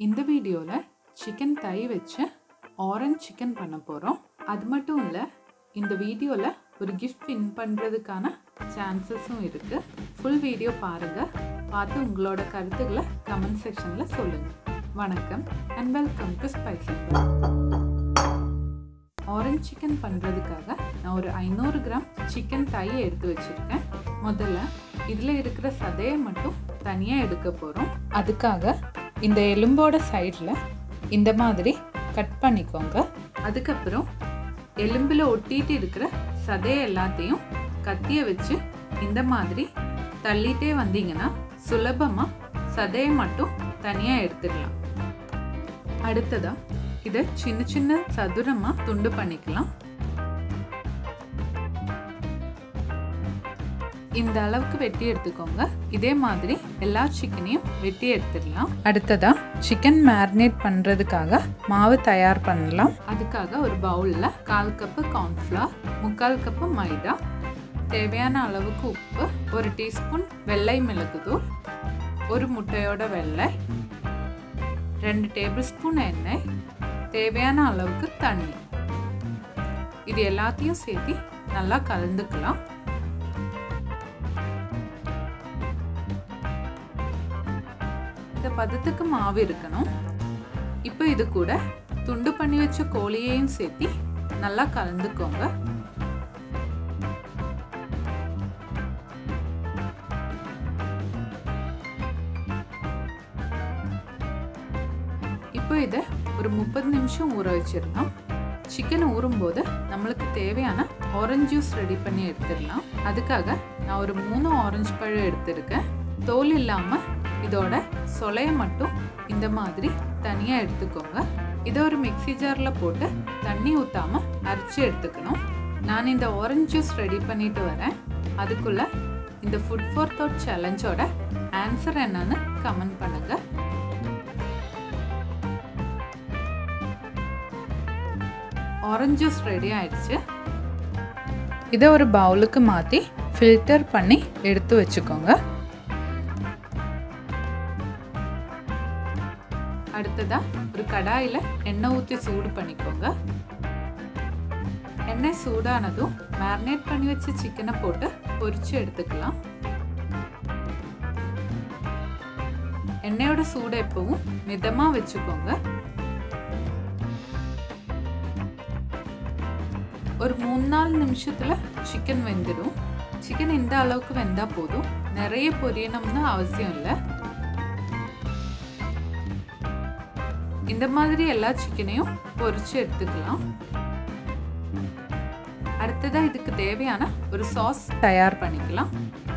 இந்த வீடியோவில் சிக்கன் தை வச்சு ஆரஞ்ச் சிக்கன் பண்ண போகிறோம் அது மட்டும் இல்லை இந்த வீடியோவில் ஒரு கிஃப்ட் வின் பண்ணுறதுக்கான சான்சஸும் இருக்குது ஃபுல் வீடியோ பாருங்கள் பார்த்து உங்களோட கருத்துக்களை கமெண்ட் செக்ஷனில் சொல்லுங்கள் வணக்கம் and welcome to spicy orange chicken பண்ணுறதுக்காக நான் ஒரு ஐநூறு கிராம் சிக்கன் தையை எடுத்து வச்சுருக்கேன். முதல்ல இதில் இருக்கிற சதையை மட்டும் தனியாக எடுக்க போகிறோம் அதுக்காக இந்த எலும்போட சைடில் இந்த மாதிரி கட் பண்ணிக்கோங்க. அதுக்கப்புறம் எலும்பில் ஒட்டிட்டு இருக்கிற சதையை எல்லாத்தையும் கத்தியை வச்சு இந்த மாதிரி தள்ளிட்டே வந்தீங்கன்னா சுலபமாக சதையை மட்டும் தனியாக எடுத்துடலாம். அடுத்ததாக இதை சின்ன சின்ன சதுரமாக துண்டு பண்ணிக்கலாம். இந்த அளவுக்கு வெட்டி எடுத்துக்கோங்க. இதே மாதிரி எல்லா சிக்கனையும் வெட்டி எடுத்துடலாம். அடுத்ததா சிக்கன் மேரினேட் பண்ணுறதுக்காக மாவு தயார் பண்ணலாம். அதுக்காக ஒரு பவுலில் கால் கப்பு கார்ன்ஃப்ளவர் முக்கால் கப்பு மைதா தேவையான அளவுக்கு உப்பு ஒரு டீஸ்பூன் வெள்ளை மிளகுதூள் ஒரு முட்டையோட வெள்ளை ரெண்டு டேபிள் ஸ்பூன் எண்ணெய் தேவையான அளவுக்கு தண்ணி. இது எல்லாத்தையும் சேர்த்து நல்லா கலந்துக்கலாம். பதத்துக்கு மாவு இருக்கணும். இப்போ இது கூட துண்டு பண்ணி வச்ச கோழியையும் சேர்த்து நல்லா கலந்துக்கோங்க. இப்போ இதை ஒரு முப்பது நிமிஷம் ஊற வச்சிடலாம். சிக்கன் ஊறும்போது நம்மளுக்கு தேவையான ஆரஞ்சு ஜூஸ் ரெடி பண்ணி எடுத்துடலாம். அதுக்காக நான் ஒரு மூணு ஆரஞ்சு பழம் எடுத்திருக்கேன். தோல் இல்லாமல் இதோட சொலையை மட்டும் இந்த மாதிரி தனியாக எடுத்துக்கோங்க. இதை ஒரு மிக்சி ஜாரில் போட்டு தண்ணி ஊற்றாமல் அரைச்சி எடுத்துக்கணும். நான் இந்த ஆரஞ்ச் ஜூஸ் ரெடி பண்ணிட்டு வரேன். அதுக்குள்ளே இந்த ஃபுட் ஃபார் தாட் சேலஞ்சோட ஆன்சர் என்னன்னு கமெண்ட் பண்ணுங்கள் ஆரஞ்ச் ஜூஸ் ரெடி ஆயிடுச்சு. இதை ஒரு பவுலுக்கு மாற்றி ஃபில்டர் பண்ணி எடுத்து வச்சுக்கோங்க. அடுத்ததா ஒரு கடாயில் எண்ணெய் ஊற்றி சூடு பண்ணிக்கோங்க. எண்ணெய் சூடானதும் மேரினேட் பண்ணி வச்ச சிக்கனை போட்டு பொரிச்சு எடுத்துக்கலாம். எண்ணெயோட சூடை எப்பவும் மிதமாக வச்சுக்கோங்க. ஒரு மூணு நாலு நிமிஷத்தில் சிக்கன் வெந்துடும். சிக்கன் இந்த அளவுக்கு வெந்தால் போதும். நிறைய பொரியணும்னு அவசியம் இல்லை. இந்த மாதிரி எல்லா சிக்கனையும் பொறிச்சு எடுத்துக்கலாம். அடுத்ததாக இதுக்கு தேவையான ஒரு சாஸ் தயார் பண்ணிக்கலாம்.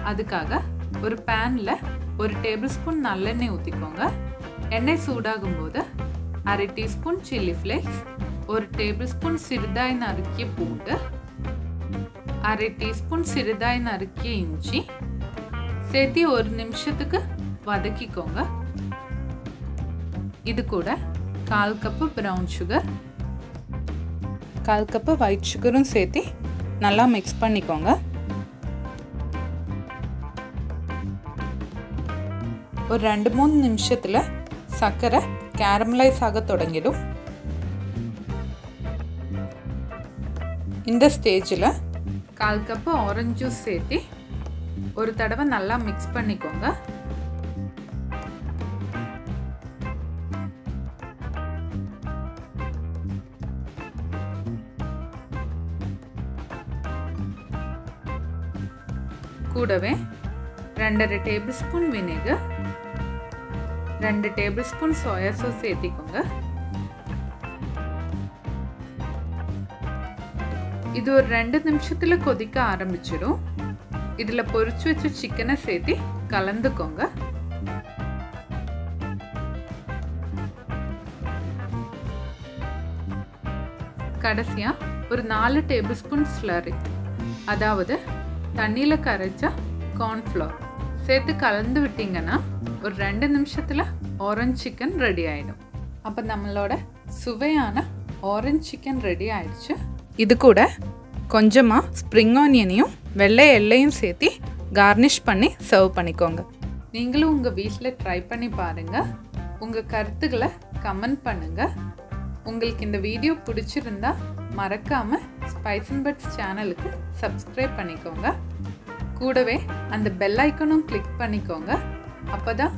அதுக்காக ஒரு பேனில் ஒரு டேபிள் ஸ்பூன் நல்லெண்ணெய் ஊற்றிக்கோங்க எண்ணெய் சூடாகும் போது அரை டீஸ்பூன் சில்லி ஃப்ளேக்ஸ் ஒரு டேபிள் ஸ்பூன் சிறுதாய் நறுக்கிய பூண்டு அரை டீஸ்பூன் சிறுதாய் நறுக்கிய இஞ்சி. சேர்த்து ஒரு நிமிஷத்துக்கு வதக்கிக்கோங்க. இது கூட கால் கப்பு ப்ரௌன் சுகர் கால் கப்பு ஒயிட் சுகரும் சேர்த்து நல்லா மிக்ஸ் பண்ணிக்கோங்க. ஒரு ரெண்டு மூணு நிமிஷத்தில் சர்க்கரை கேரமலைஸ் ஆக தொடங்கிடும். இந்த ஸ்டேஜில் கால் கப்பு ஆரஞ்சு ஜூஸ் சேர்த்து ஒரு தடவை நல்லா மிக்ஸ் பண்ணிக்கோங்க. கூடவே ரெண்டரை டேபிள் ஸ்பூன் வினேகர் ரெண்டு டேபிள் ஸ்பூன் சோயா சாஸ் சேர்த்திக்கோங்க. இது ஒரு ரெண்டு நிமிஷத்தில் கொதிக்க ஆரம்பிச்சிடும். இதில் பொரிச்சு வச்ச சிக்கனை சேர்த்து கலந்துக்கோங்க. கடைசியா ஒரு நாலு டேபிள் ஸ்பூன் ஸ்லரி அதாவது தண்ணியில் கரைச்சா கார்ன்ஃப்ளவர் சேர்த்து கலந்து விட்டிங்கன்னா ஒரு ரெண்டு நிமிஷத்தில் ஆரஞ்சு சிக்கன் ரெடி ஆகிடும் அப்போ நம்மளோட சுவையான ஆரஞ்சு சிக்கன் ரெடி ஆயிடுச்சு. இது கூட கொஞ்சமாக ஸ்ப்ரிங் ஆனியனையும் வெள்ளை எல்லையும் சேர்த்து கார்னிஷ் பண்ணி சர்வ் பண்ணிக்கோங்க. நீங்களும் உங்கள் வீட்டில் ட்ரை பண்ணி பாருங்கள் உங்கள் கருத்துக்களை கமெண்ட் பண்ணுங்கள் உங்களுக்கு இந்த வீடியோ பிடிச்சிருந்தா மறக்காமல் ஸ்பைஸ் அண்ட் பட்ஸ் சேனலுக்கு சப்ஸ்கிரைப் பண்ணிக்கோங்க. கூடவே அந்த பெல் ஐக்கனும் கிளிக் பண்ணிக்கோங்க. அப்போ தான்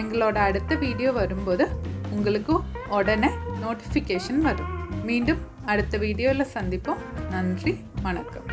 எங்களோட அடுத்த வீடியோ வரும்போது உங்களுக்கு உடனே நோட்டிஃபிகேஷன் வரும். மீண்டும் அடுத்த வீடியோவில் சந்திப்போம். நன்றி வணக்கம்.